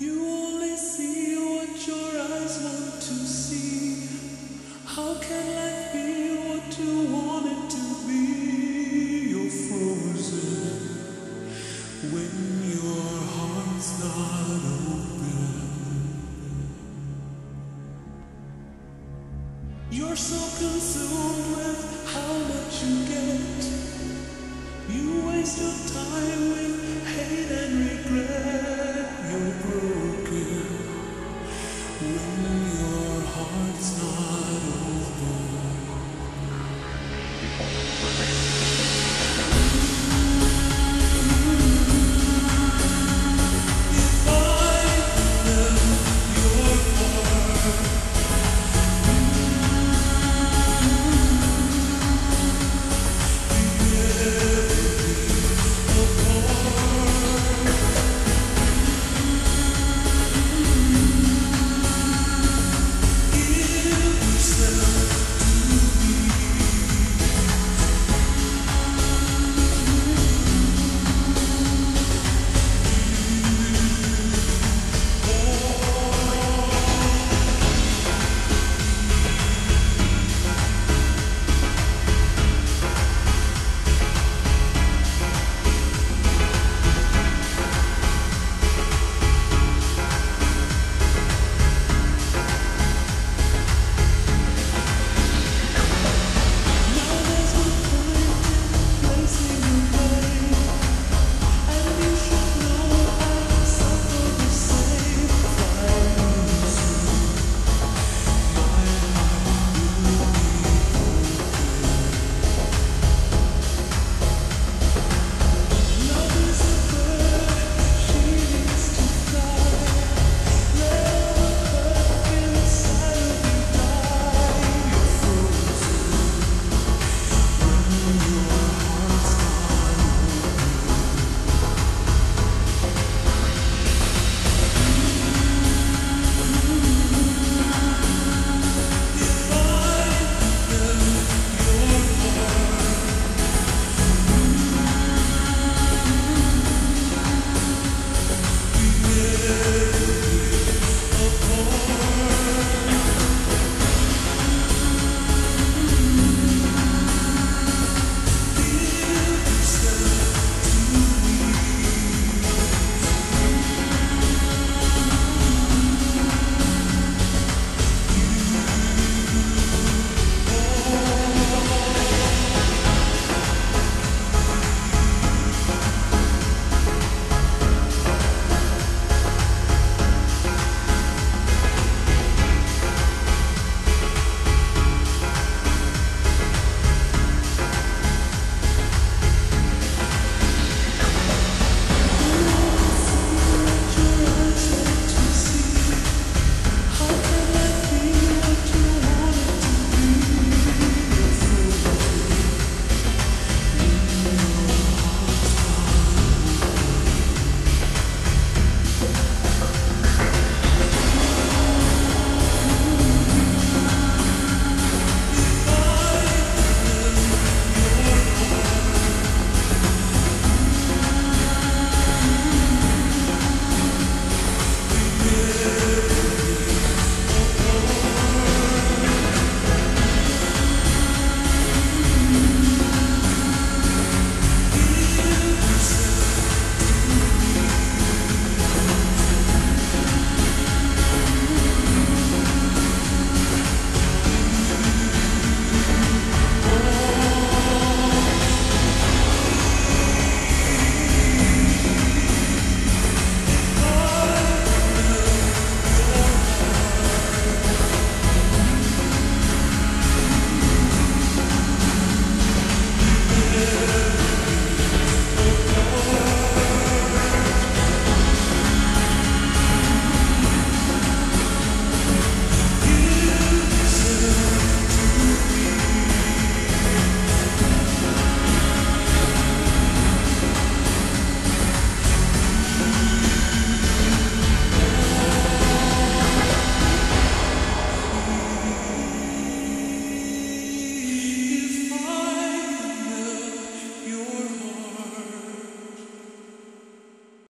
You only see what your eyes want to see. How can life be what you want it to be? You're frozen when your heart's not open. You're so consumed with how much you get. You waste your time with.